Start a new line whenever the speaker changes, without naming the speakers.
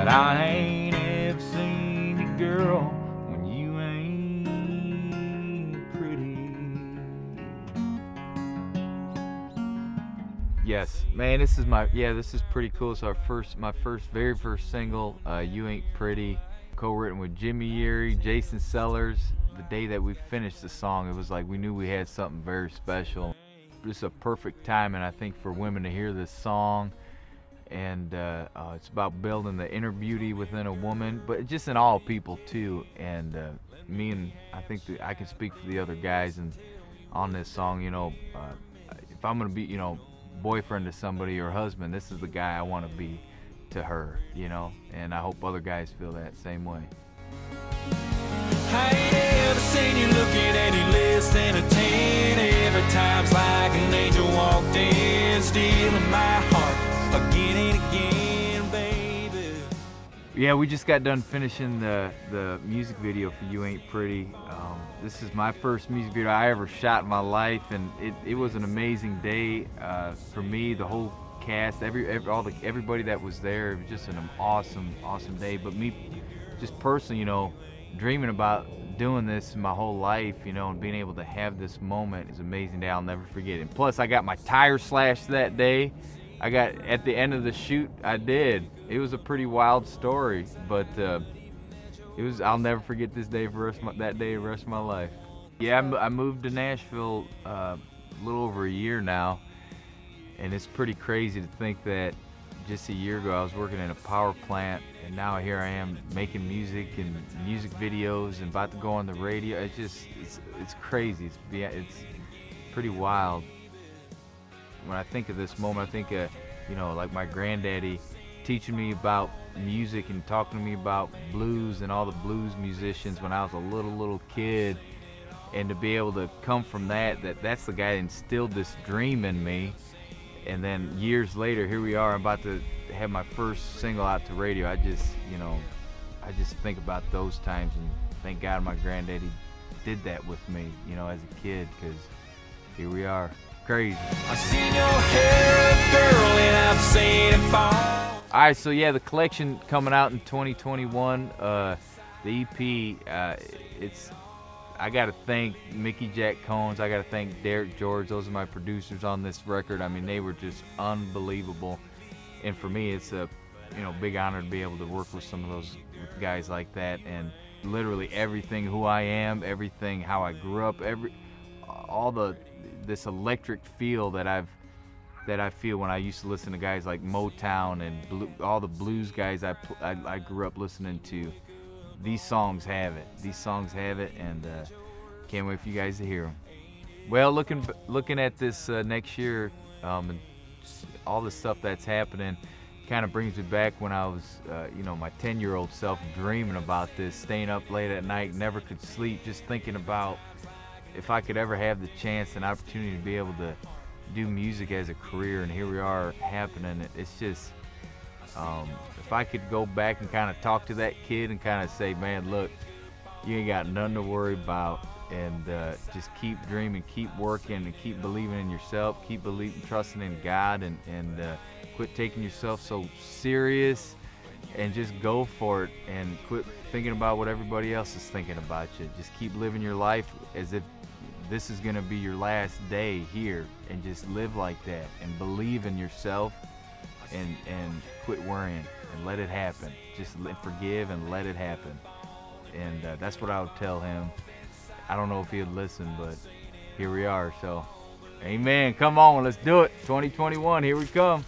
But I ain't ever seen you, girl, when you ain't pretty. Yes, man, this is my yeah, this is pretty cool. It's our first, my first, very first single, uh, "You Ain't Pretty," co-written with Jimmy Yeary, Jason Sellers. The day that we finished the song, it was like we knew we had something very special. It's a perfect time, and I think for women to hear this song, and uh, uh, it's about building the inner beauty within a woman, but just in all people too. And uh, me and I think I can speak for the other guys and on this song. You know, uh, if I'm gonna be, you know boyfriend to somebody or husband, this is the guy I want to be to her, you know, and I hope other guys feel that same way. Yeah, we just got done finishing the, the music video for You Ain't Pretty. Um, this is my first music video I ever shot in my life, and it, it was an amazing day uh, for me. The whole cast, every, every all the everybody that was there, it was just an awesome, awesome day. But me, just personally, you know, dreaming about doing this my whole life, you know, and being able to have this moment is an amazing day. I'll never forget it. And plus, I got my tire slashed that day. I got at the end of the shoot, I did. It was a pretty wild story, but. Uh, it was I'll never forget this day for rest my, that day the rest of my life. Yeah, I, moved to Nashville uh, a little over a year now, and it's pretty crazy to think that just a year ago I was working in a power plant, and now here I am making music and music videos and about to go on the radio. It's just it's it's crazy. It's it's pretty wild. When I think of this moment, I think of you know like my granddaddy teaching me about music and talking to me about blues and all the blues musicians when I was a little little kid. And to be able to come from that that that's the guy that instilled this dream in me. And then years later here we are I'm about to have my first single out to radio. I just you know I just think about those times and thank God my granddaddy did that with me you know as a kid because here we are crazy
I've seen your hair girl and I've seen it fall
all right, so yeah, the collection coming out in 2021. Uh, the EP, uh, it's I got to thank Mickey Jack Cones. I got to thank Derek George. Those are my producers on this record. I mean, they were just unbelievable. And for me, it's a you know big honor to be able to work with some of those guys like that. And literally everything who I am, everything how I grew up, every all the this electric feel that I've that I feel when I used to listen to guys like Motown and blue, all the blues guys I, I, I, grew up listening to. These songs have it. These songs have it, and uh, can't wait for you guys to hear them. Well, looking looking at this uh, next year, um, and all the stuff that's happening, kind of brings me back when I was, uh, you know, my 10-year-old self dreaming about this, staying up late at night, never could sleep, just thinking about if I could ever have the chance and opportunity to be able to do music as a career, and here we are happening. It's just, um, if I could go back and kind of talk to that kid and kind of say, man, look, you ain't got nothing to worry about, and uh, just keep dreaming, keep working, and keep believing in yourself, keep believing, trusting in God, and and uh, quit taking yourself so serious, and just go for it, and quit thinking about what everybody else is thinking about you. Just keep living your life as if this is going to be your last day here and just live like that and believe in yourself and and quit worrying and let it happen. Just forgive and let it happen. And uh, that's what i would tell him. I don't know if he'd listen but here we are so. Amen. Come on let's do it. 2021 here we come